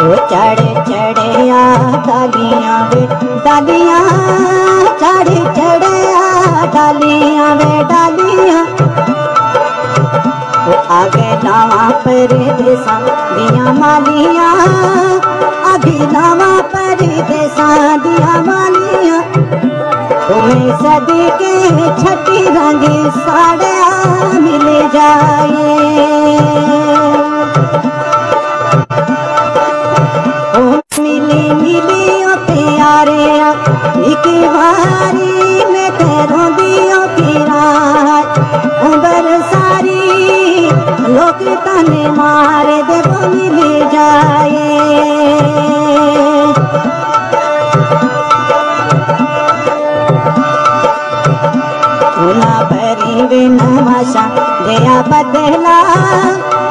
ओ चढ़े चढ़े आ डालियाँ वे, डालियाँ, चढ़े चढ़े आ वे, डालियाँ। आगे लावा पर देसा दिया मालियाँ। आगे लावा पर दिया मालियाँ। सदी के छठी रंग साड़िया एक बारी में तेरों दियो पीरा उबर सारी लोग तने मारे देवो मिल जाए। नवाशा, दया बदला।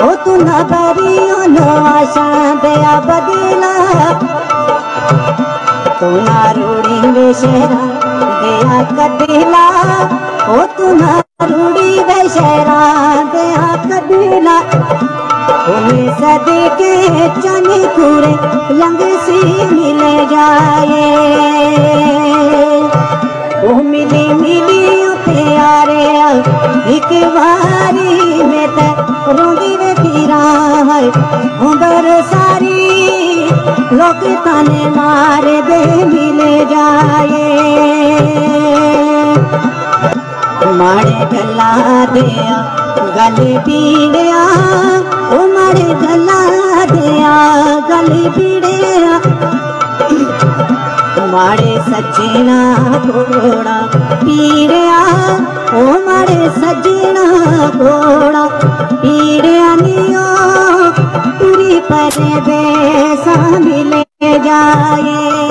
ओ तुना भरी ओ नवाशा, दया बदला। वे शहरा दया कदिला ओ रूड़ी वे शहरा दया कदिला तुम्हें सदी के चने पूरे लंग सी मिल जाए। ओ मिली मिली प्यारे, एक बारी में ते रोंदी वे पीरा है। उम्र सारी लोग ताने मारे मारे गला दिया, गले पीड़िया। मारे गला दिया, गले पीड़िया। मारे सजना घोड़ा पीड़िया। ओ मारे सजना घोड़ा पीड़िया नियो। पूरी पर बेसा मिले जाए।